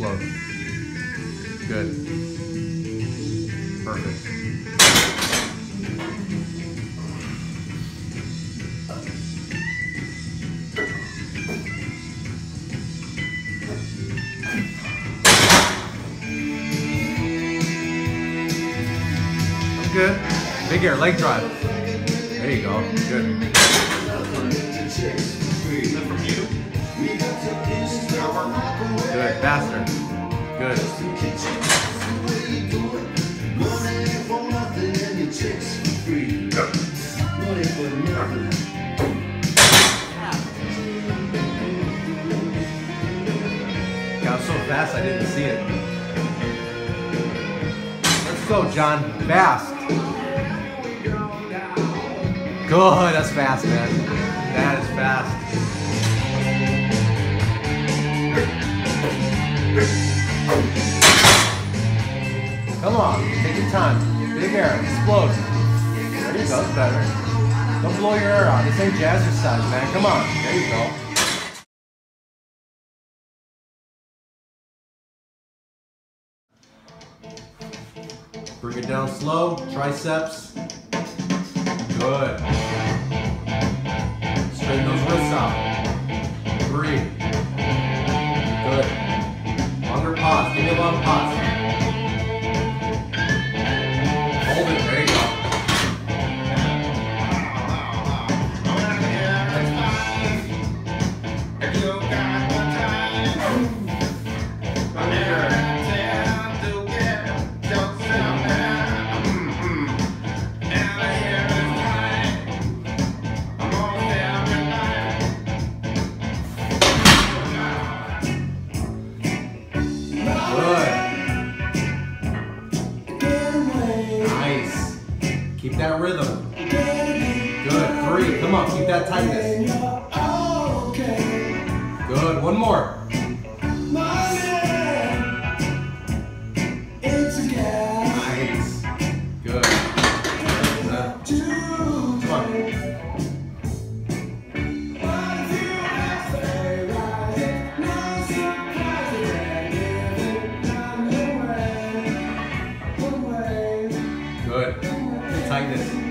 explode. Good. Perfect. Good. Big air, leg drive. There you go. Good. Faster. Good. Got so fast I didn't see it. Let's go, John. Fast. Good. That's fast, man. That is fast. Come on, take your time. Big air, explode. There you go, it's better. Don't blow your air out. This ain't jazzercise, man. Come on. There you go. Bring it down slow. Triceps. Good. Hastaneye gidelim.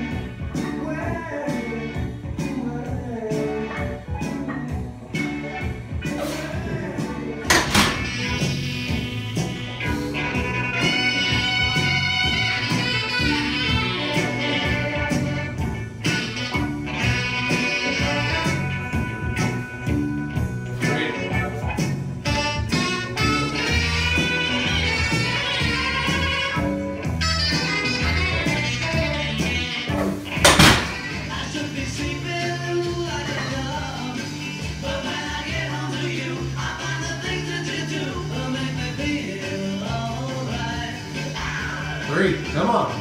Three. Come on.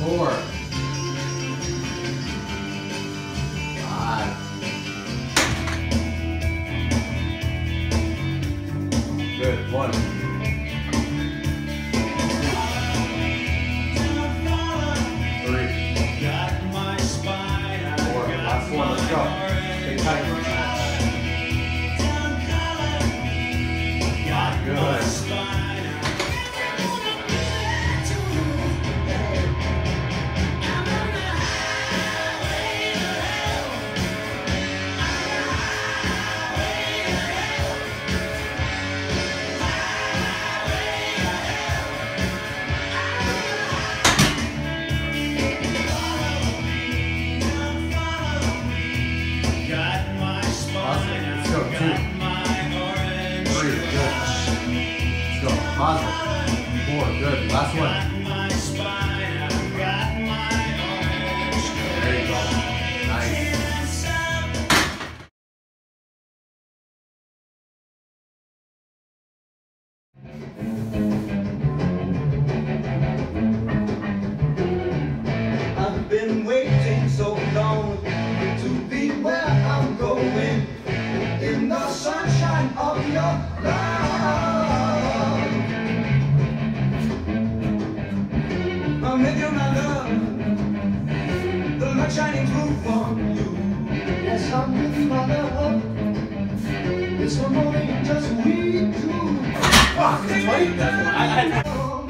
Four. Five. Good. One. Three. Four. Last one. Let's go. Good. shining proof on you. Yes, I'm my love. It's one morning, just we two. Fuck, that's right. I. I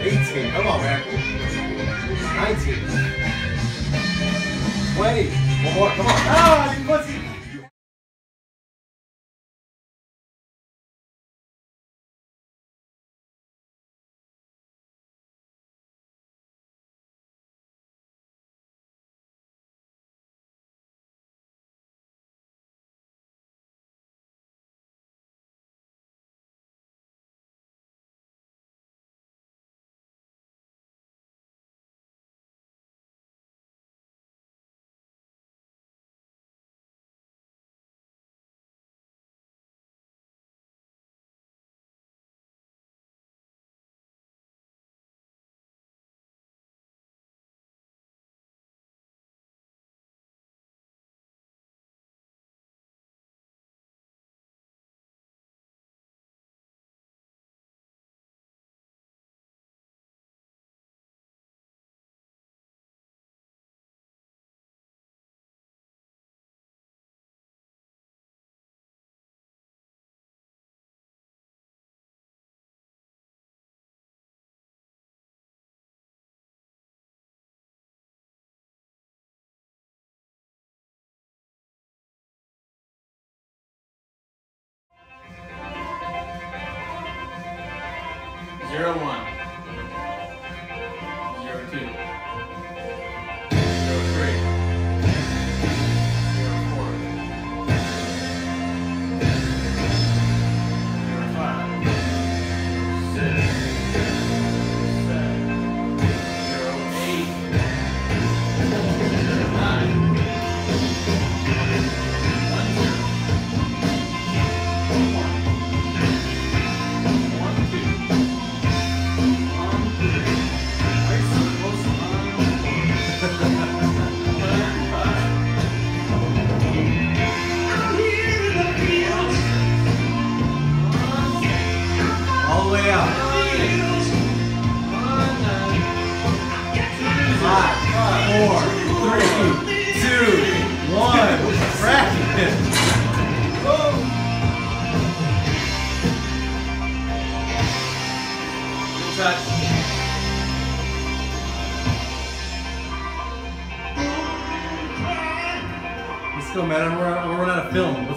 18. Come on, man. 19. 20. One more. Come on. Ah, you pussy. Zero one.